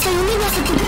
esa luminosa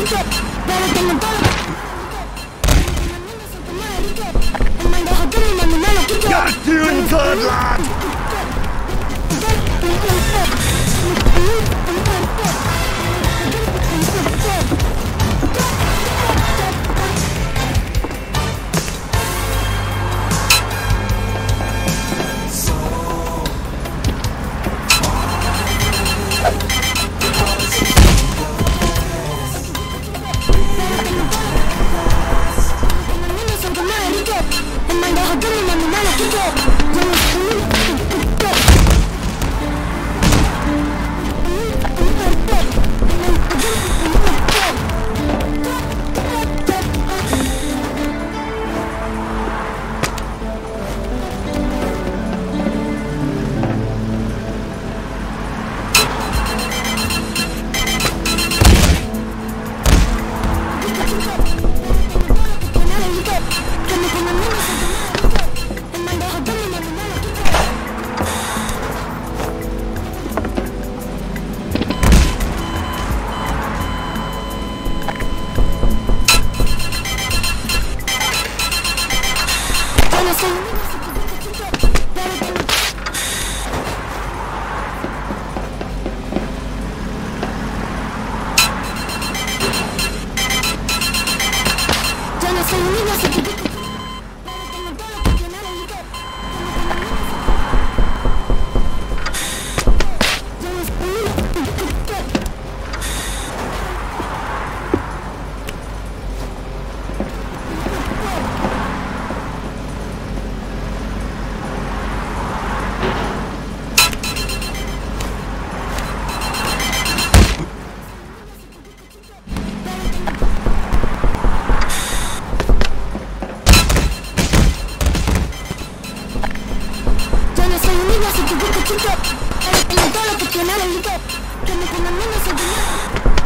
You're too good, lad! Yo no soy un niño, así que chico, chico, en todo lo que tiene el que me conmene se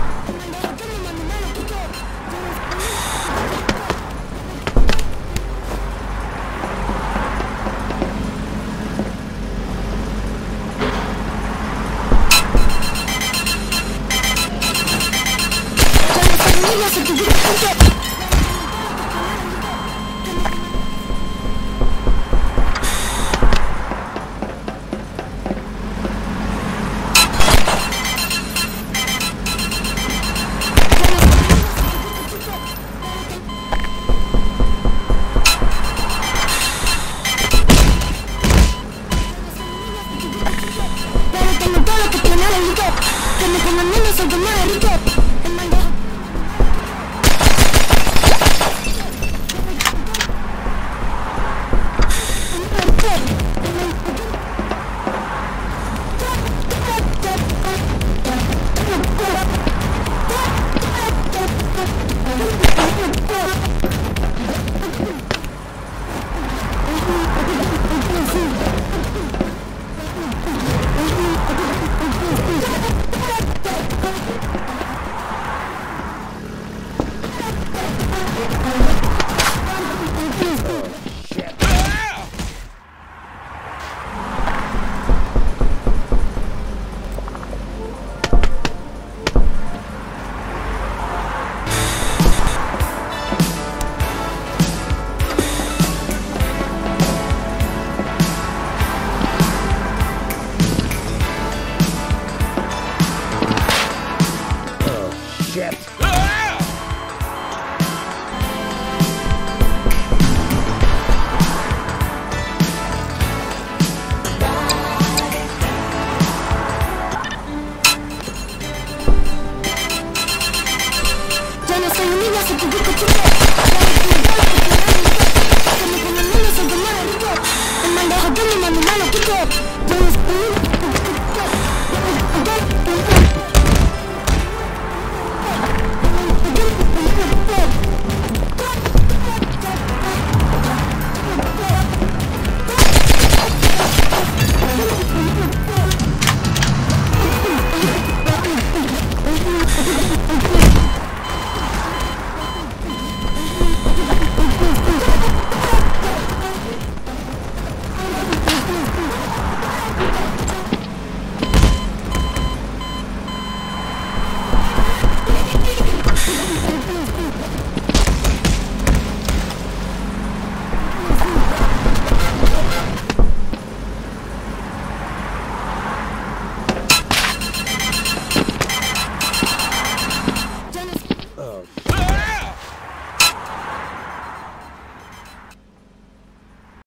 shit. Yo no soy un niño, soy tu chico.